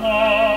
love.